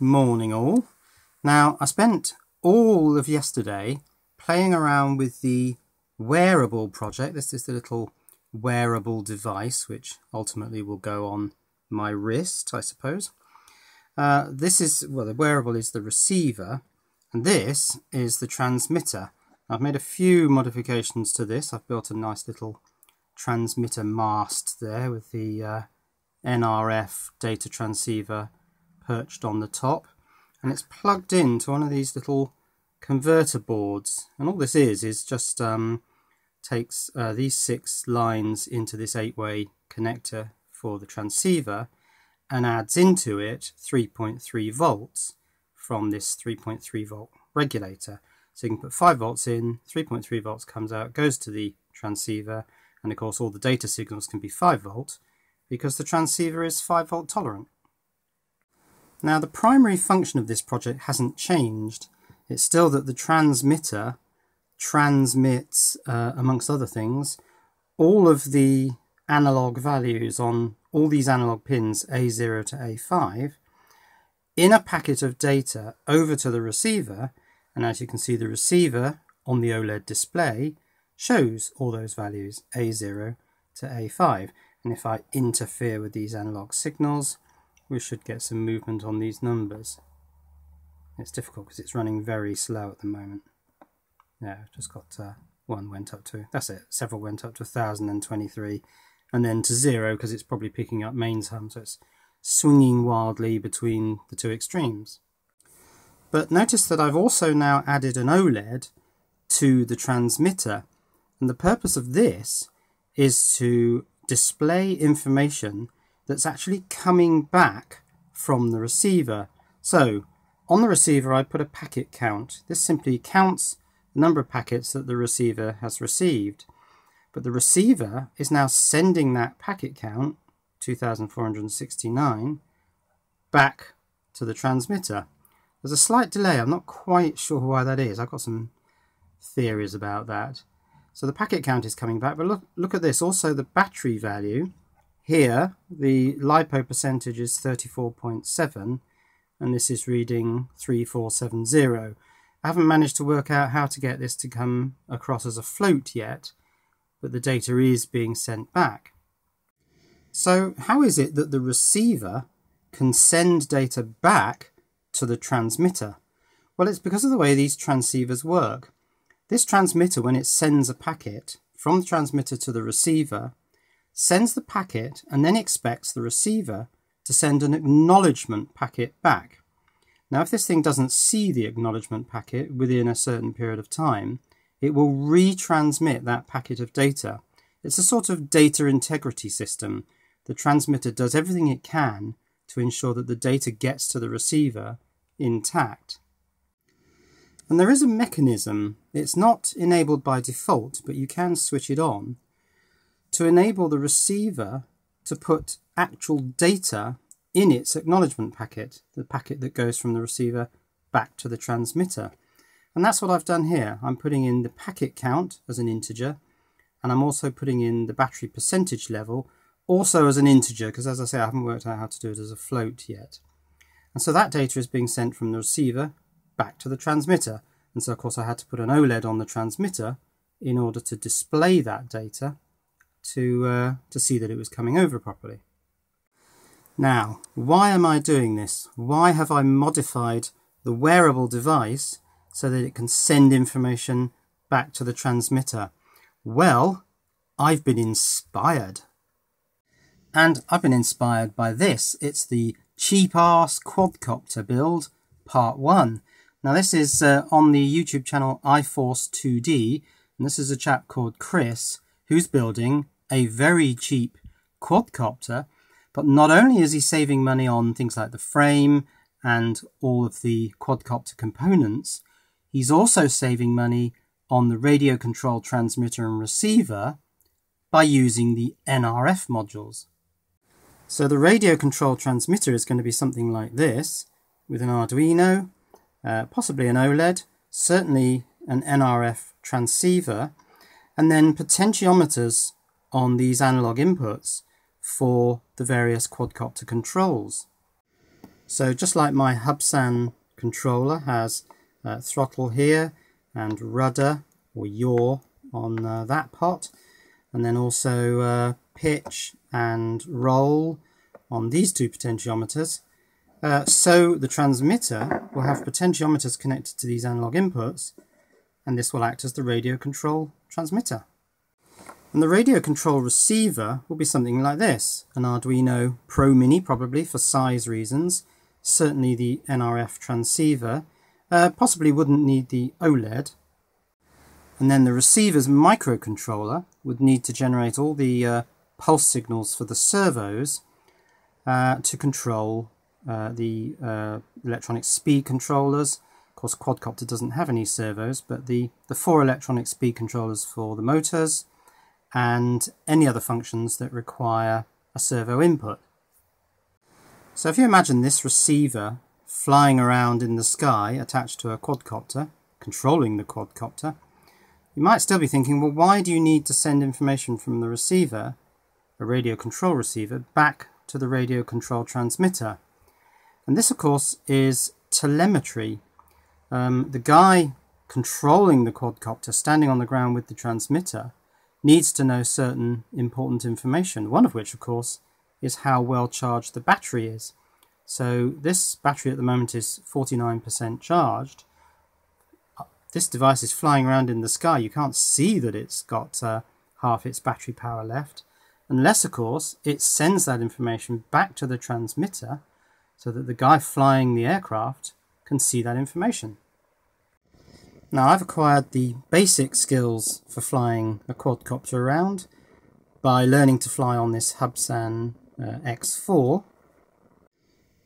Morning all. Now I spent all of yesterday playing around with the wearable project. This is the little wearable device which ultimately will go on my wrist I suppose. Uh, this is, well the wearable is the receiver and this is the transmitter. I've made a few modifications to this. I've built a nice little transmitter mast there with the uh, NRF data transceiver perched on the top and it's plugged into one of these little converter boards. And all this is is just um, takes uh, these six lines into this eight-way connector for the transceiver and adds into it 3.3 volts from this 3.3 volt regulator. So you can put 5 volts in 3.3 volts comes out goes to the transceiver and of course all the data signals can be 5 volt because the transceiver is 5 volt tolerant now the primary function of this project hasn't changed. It's still that the transmitter transmits, uh, amongst other things, all of the analog values on all these analog pins A0 to A5 in a packet of data over to the receiver and as you can see the receiver on the OLED display shows all those values A0 to A5 and if I interfere with these analog signals we should get some movement on these numbers. It's difficult because it's running very slow at the moment. Yeah, just got uh, one went up to, that's it, several went up to 1023 and then to zero because it's probably picking up mains hum, so it's swinging wildly between the two extremes. But notice that I've also now added an OLED to the transmitter and the purpose of this is to display information that's actually coming back from the receiver. So on the receiver I put a packet count. This simply counts the number of packets that the receiver has received. But the receiver is now sending that packet count, 2469, back to the transmitter. There's a slight delay. I'm not quite sure why that is. I've got some theories about that. So the packet count is coming back, but look, look at this. Also the battery value here, the LiPo percentage is 34.7, and this is reading 3470. I haven't managed to work out how to get this to come across as a float yet, but the data is being sent back. So how is it that the receiver can send data back to the transmitter? Well, it's because of the way these transceivers work. This transmitter, when it sends a packet from the transmitter to the receiver, sends the packet and then expects the receiver to send an acknowledgement packet back. Now if this thing doesn't see the acknowledgement packet within a certain period of time, it will retransmit that packet of data. It's a sort of data integrity system. The transmitter does everything it can to ensure that the data gets to the receiver intact. And there is a mechanism, it's not enabled by default, but you can switch it on, to enable the receiver to put actual data in its acknowledgement packet, the packet that goes from the receiver back to the transmitter. And that's what I've done here. I'm putting in the packet count as an integer, and I'm also putting in the battery percentage level also as an integer, because as I say, I haven't worked out how to do it as a float yet. And so that data is being sent from the receiver back to the transmitter. And so of course I had to put an OLED on the transmitter in order to display that data to, uh, to see that it was coming over properly. Now, why am I doing this? Why have I modified the wearable device so that it can send information back to the transmitter? Well, I've been inspired. And I've been inspired by this. It's the cheap-ass quadcopter build, part one. Now this is uh, on the YouTube channel iForce 2D, and this is a chap called Chris, who's building a very cheap quadcopter, but not only is he saving money on things like the frame and all of the quadcopter components, he's also saving money on the radio control transmitter and receiver by using the NRF modules. So the radio control transmitter is going to be something like this, with an Arduino, uh, possibly an OLED, certainly an NRF transceiver, and then potentiometers on these analog inputs for the various quadcopter controls. So just like my Hubsan controller has uh, throttle here and rudder or yaw on uh, that pot and then also uh, pitch and roll on these two potentiometers. Uh, so the transmitter will have potentiometers connected to these analog inputs and this will act as the radio control transmitter. And the radio control receiver will be something like this, an Arduino Pro Mini probably for size reasons, certainly the NRF transceiver, uh, possibly wouldn't need the OLED, and then the receiver's microcontroller would need to generate all the uh, pulse signals for the servos uh, to control uh, the uh, electronic speed controllers. Of course, quadcopter doesn't have any servos, but the, the four electronic speed controllers for the motors and any other functions that require a servo input. So if you imagine this receiver flying around in the sky attached to a quadcopter, controlling the quadcopter, you might still be thinking, well, why do you need to send information from the receiver, a radio control receiver, back to the radio control transmitter? And this, of course, is telemetry. Um, the guy controlling the quadcopter, standing on the ground with the transmitter, needs to know certain important information, one of which, of course, is how well charged the battery is. So this battery at the moment is 49% charged, this device is flying around in the sky, you can't see that it's got uh, half its battery power left, unless, of course, it sends that information back to the transmitter so that the guy flying the aircraft can see that information. Now, I've acquired the basic skills for flying a quadcopter around by learning to fly on this Hubsan uh, X4,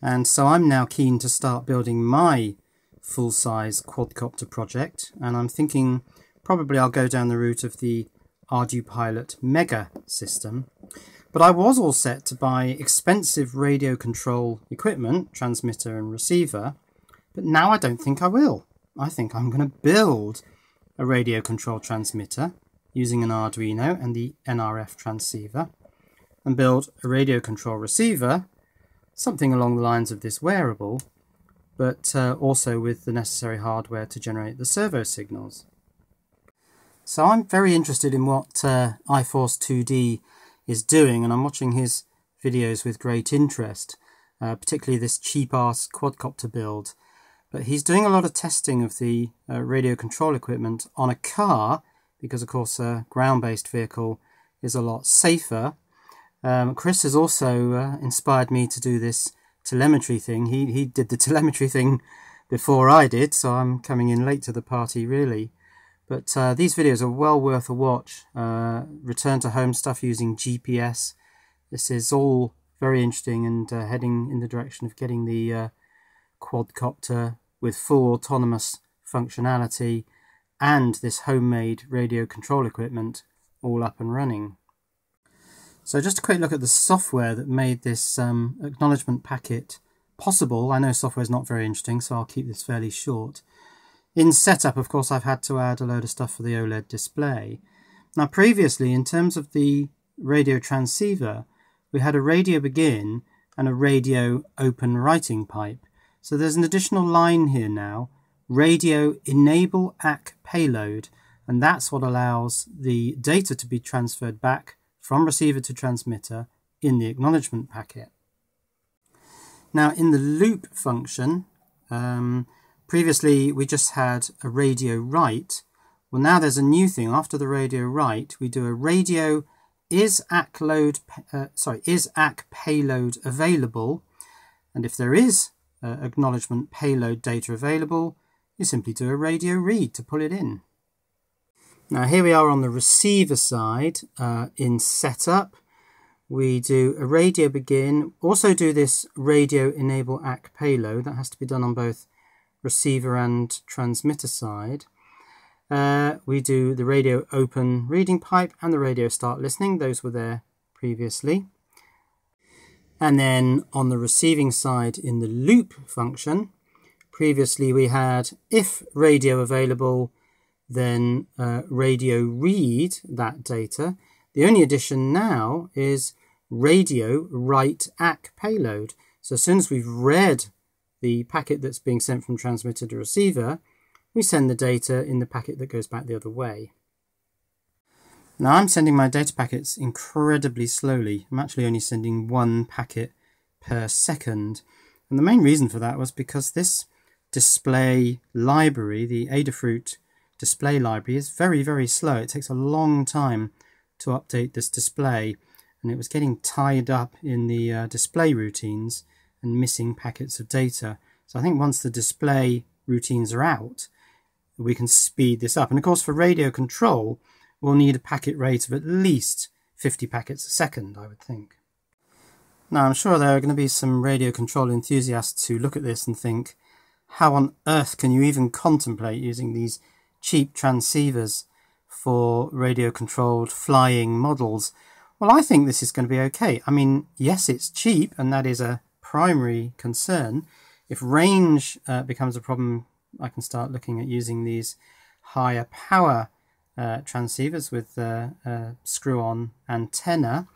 and so I'm now keen to start building my full-size quadcopter project and I'm thinking probably I'll go down the route of the ArduPilot Mega system. But I was all set to buy expensive radio control equipment, transmitter and receiver, but now I don't think I will. I think I'm going to build a radio control transmitter using an Arduino and the NRF transceiver and build a radio control receiver, something along the lines of this wearable, but uh, also with the necessary hardware to generate the servo signals. So I'm very interested in what uh, iForce 2D is doing and I'm watching his videos with great interest, uh, particularly this cheap-ass quadcopter build. But he's doing a lot of testing of the uh, radio control equipment on a car because of course a ground-based vehicle is a lot safer. Um, Chris has also uh, inspired me to do this telemetry thing. He, he did the telemetry thing before I did, so I'm coming in late to the party, really. But uh, these videos are well worth a watch. Uh, return to home stuff using GPS. This is all very interesting and uh, heading in the direction of getting the uh, quadcopter with full autonomous functionality and this homemade radio control equipment all up and running. So just a quick look at the software that made this um, acknowledgement packet possible. I know software is not very interesting, so I'll keep this fairly short. In setup, of course, I've had to add a load of stuff for the OLED display. Now previously, in terms of the radio transceiver, we had a radio begin and a radio open writing pipe. So there's an additional line here now, radio enable ACK payload, and that's what allows the data to be transferred back from receiver to transmitter in the acknowledgement packet. Now in the loop function, um, previously we just had a radio write. Well now there's a new thing. After the radio write, we do a radio is ACK load, uh, sorry, is ACK payload available? And if there is uh, acknowledgement payload data available, you simply do a radio read to pull it in. Now here we are on the receiver side uh, in setup. We do a radio begin, also do this radio enable ACK payload. That has to be done on both receiver and transmitter side. Uh, we do the radio open reading pipe and the radio start listening. Those were there previously. And then on the receiving side in the loop function, previously we had if radio available then uh, radio read that data. The only addition now is radio write ACK payload. So as soon as we've read the packet that's being sent from transmitter to receiver, we send the data in the packet that goes back the other way. Now I'm sending my data packets incredibly slowly. I'm actually only sending one packet per second. And the main reason for that was because this display library, the Adafruit display library, is very, very slow. It takes a long time to update this display. And it was getting tied up in the uh, display routines and missing packets of data. So I think once the display routines are out, we can speed this up. And of course, for radio control, we'll need a packet rate of at least 50 packets a second, I would think. Now, I'm sure there are going to be some radio control enthusiasts who look at this and think, how on earth can you even contemplate using these cheap transceivers for radio controlled flying models? Well, I think this is going to be okay. I mean, yes, it's cheap, and that is a primary concern. If range uh, becomes a problem, I can start looking at using these higher power uh, transceivers with uh, uh screw-on antenna.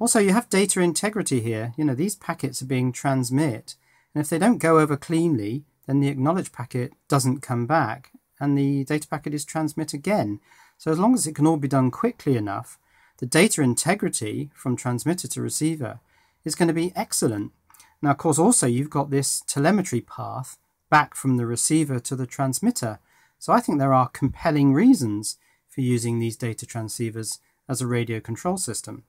Also, you have data integrity here. You know, these packets are being transmit, and if they don't go over cleanly, then the acknowledge packet doesn't come back, and the data packet is transmit again. So as long as it can all be done quickly enough, the data integrity from transmitter to receiver is going to be excellent. Now, of course, also you've got this telemetry path back from the receiver to the transmitter. So I think there are compelling reasons for using these data transceivers as a radio control system.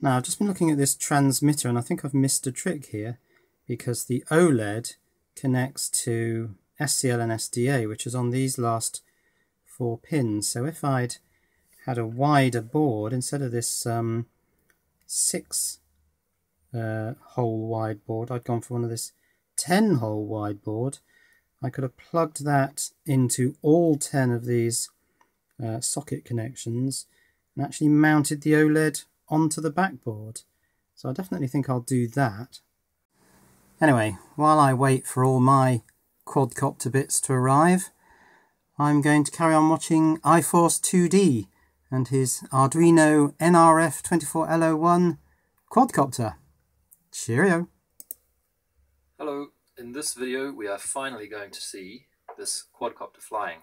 Now, I've just been looking at this transmitter and I think I've missed a trick here because the OLED connects to SCL and SDA, which is on these last four pins. So if I'd had a wider board instead of this um, six uh, hole wide board, I'd gone for one of this 10 hole wide board. I could have plugged that into all 10 of these uh, socket connections and actually mounted the OLED onto the backboard. So I definitely think I'll do that. Anyway, while I wait for all my quadcopter bits to arrive, I'm going to carry on watching iForce 2D and his Arduino NRF24L01 quadcopter. Cheerio! Hello, in this video we are finally going to see this quadcopter flying.